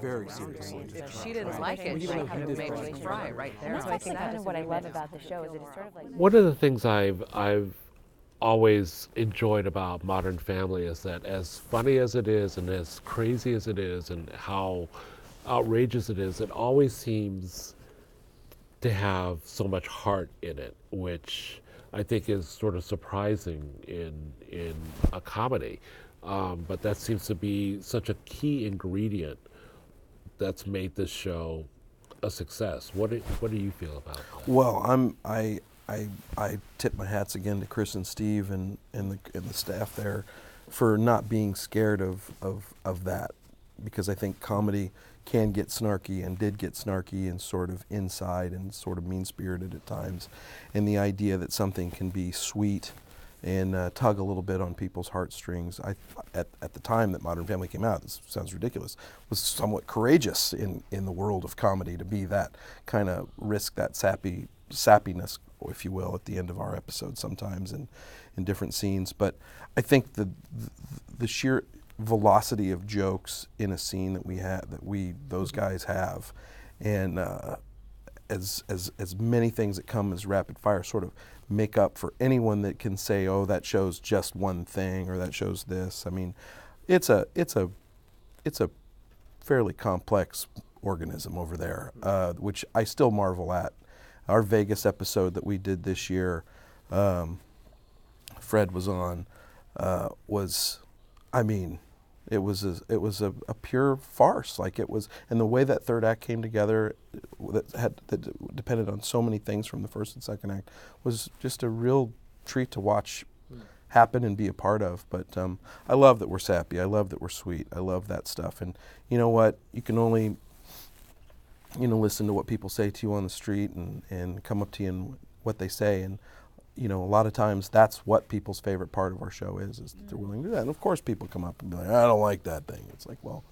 very seriously. If she didn't like it, she could have made you cry right there. And that's I think kind of what I love about the show is that it's sort of like One of the things I've I've always enjoyed about Modern Family is that as funny as it is and as crazy as it is and how outrageous it is, it always seems to have so much heart in it, which I think is sort of surprising in in a comedy. Um, but that seems to be such a key ingredient that's made this show a success. What do, what do you feel about that? Well, I'm I I I tip my hats again to Chris and Steve and and the and the staff there for not being scared of of of that because I think comedy can get snarky and did get snarky and sort of inside and sort of mean spirited at times, and the idea that something can be sweet and uh, tug a little bit on people's heartstrings. I, at, at the time that Modern Family came out, this sounds ridiculous, was somewhat courageous in, in the world of comedy to be that kind of risk that sappy sappiness, if you will, at the end of our episodes sometimes in, in different scenes. But I think the, the, the sheer velocity of jokes in a scene that we have, that we those guys have, and uh, as as as many things that come as rapid fire sort of make up for anyone that can say, "Oh, that shows just one thing," or "That shows this." I mean, it's a it's a it's a fairly complex organism over there, uh, which I still marvel at. Our Vegas episode that we did this year, um, Fred was on, uh, was, I mean, it was a, it was a, a, pure farce. Like it was, and the way that third act came together, that had that depended on so many things from the first and second act, was just a real treat to watch happen and be a part of. But um, I love that we're sappy. I love that we're sweet. I love that stuff. And you know what? You can only you know listen to what people say to you on the street and and come up to you and what they say and you know, a lot of times that's what people's favorite part of our show is, is that they're willing to do that. And of course, people come up and be like, I don't like that thing. It's like, well,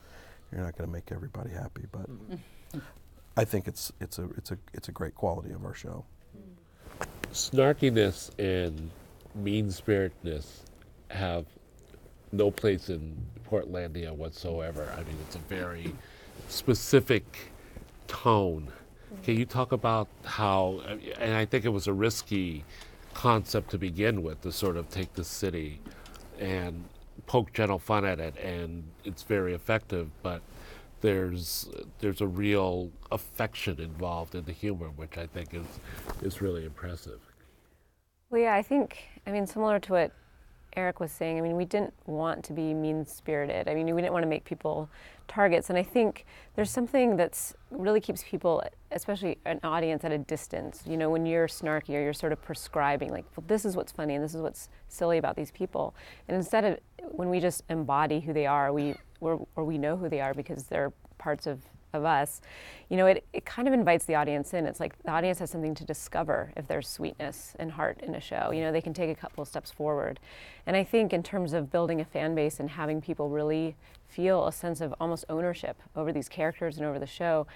you're not going to make everybody happy, but mm-hmm. I think it's it's a it's a it's a great quality of our show. Snarkiness and mean spiritedness have no place in Portlandia whatsoever. I mean, it's a very specific tone. Can you talk about how? And I think it was a risky concept to begin with to sort of take the city and poke gentle fun at it, and it's very effective. But there's there's a real affection involved in the humor, which I think is is really impressive. Well, yeah, I think I mean similar to what Eric was saying. I mean, we didn't want to be mean spirited. I mean, we didn't want to make people targets. And I think there's something that's really keeps people, especially an audience, at a distance. You know, when you're snarky or you're sort of prescribing, like, well, this is what's funny and this is what's silly about these people. And instead of when we just embody who they are, we or we know who they are because they're parts of of us, you know, it, it kind of invites the audience in. It's like the audience has something to discover if there's sweetness and heart in a show. You know, they can take a couple steps forward. And I think in terms of building a fan base and having people really feel a sense of almost ownership over these characters and over the show,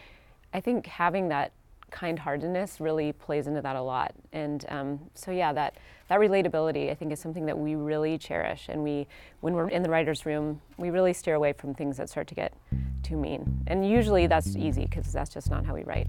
I think having that kind-heartedness really plays into that a lot. And um, so yeah, that that relatability I think is something that we really cherish. And we, when we're in the writers' room, we really steer away from things that start to get too mean. And usually that's easy because that's just not how we write.